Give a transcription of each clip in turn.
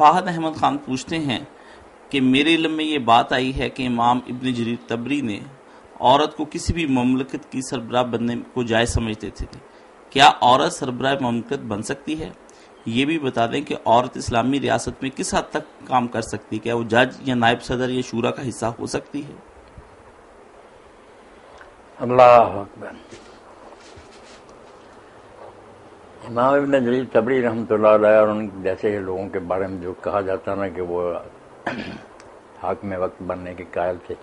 फाहद अहमद खान पूछते हैं कि मेरे इलम में ये बात आई है कि इमाम इब्न जरीर तबरी ने औरत को किसी भी ममलकत की सरबराह बनने को जायज़ समझते थे। क्या औरत सरबराह ममलकत बन सकती है? ये भी बता दें कि औरत इस्लामी रियासत में किस हद तक काम कर सकती है? क्या वो जज या नायब सदर या शूरा का हिस्सा हो सकती है? अल्लाह इमाम इबन जलील तबरी रहमत और उन जैसे ही लोगों के बारे में जो कहा जाता ना कि वो हाक में वक्त बनने के कायल थे।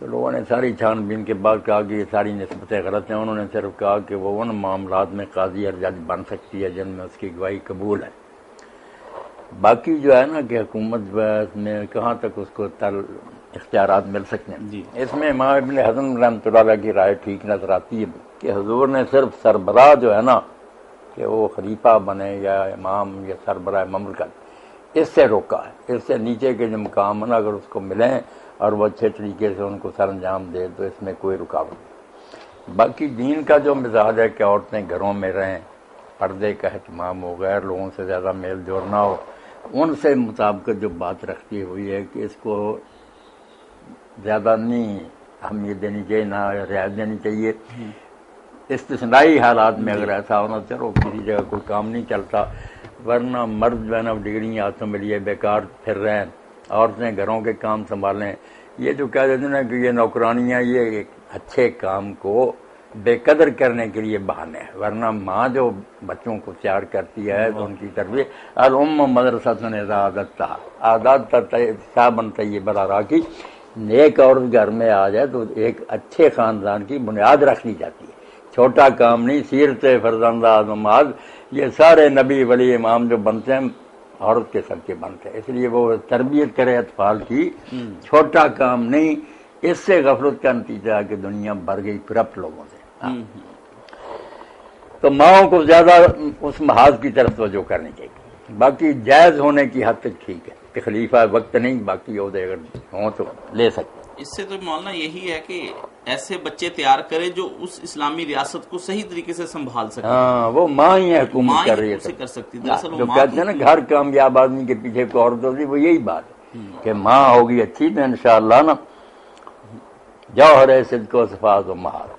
तो लोगों ने सारी छानबीन के बाद कहा कि ये सारी नस्बतें गलत हैं। उन्होंने सिर्फ़ कहा कि वो उन मामला में काजी और जज बन सकती है जिनमें उसकी गवाही कबूल है। बाकी जो है ना कि हुकूमत में कहाँ तक उसको तल इख्तियार मिल सकते हैं। जी। इसमें इमाम इबन हसन रहमत की राय ठीक नज़र आती है कि हजूर ने सिर्फ़ सरबराह जो है ना कि वो खलीफा बने या इमाम या सरबराह ममलकत। इससे रोका है। इससे नीचे के जो मकाम अगर उसको मिलें और वो अच्छे तरीके से उनको सर अंजाम दे तो इसमें कोई रुकावट नहीं। बाकी दीन का जो मिजाज है कि औरतें घरों में रहें, पर्दे का अहतमाम हो, गैर लोगों से ज़्यादा मेल जोड़ना हो, उनसे मुताबिक जो बात रखती हुई है कि इसको ज़्यादा नहीं हम ये देनी चाहिए, ना रियायत देनी चाहिए। इस्तेसनाई हालात में अगर ऐसा होना चलो किसी जगह कोई काम नहीं चलता वरना मर्द जो है ना डिग्री हाथों में लिए बेकार फिर रहे हैं औरतें घरों के काम संभालें। ये जो कह देते ना कि ये नौकरानियाँ ये अच्छे काम को बेकदर करने के लिए बहाने हैं। वरना माँ जो बच्चों को प्यार करती है तो उनकी तरबियत अल उम मदरसा आदत आदत साबन बरा की नेक औरत घर में आ जाए तो एक अच्छे खानदान की बुनियाद रखनी जाती है। छोटा काम नहीं सीरत फरजंदा आजमाद ये सारे नबी वली इमाम जो बनते हैं औरत के सर के बनते हैं। इसलिए वो तरबियत करे अतफाल की। हम्म। छोटा काम नहीं इससे गफलत का नतीजा कि दुनिया भर गई करप्ट लोगों से। हाँ। हम्म, हम्म। तो माओ को ज़्यादा उस महाज की तरफ़ तवज्जो करनी चाहिए बाकी जायज़ होने की हद तक ठीक है। कि खलीफा वक्त नहीं बाकी अगर हो तो ले सकते इससे तो मौलाना यही है कि ऐसे बच्चे तैयार करे जो उस इस्लामी रियासत को सही तरीके से संभाल सके। आ, वो माँ ही है हुकूमत कर रही है कर सकती है। दरअसल जो कहते हैं ना घर कामयाब आदमी के पीछे को औरत होती वो यही बात है हम्म। कि माँ होगी अच्छी तो इंशाला ना जाओ हर सिद्ध को सफात महार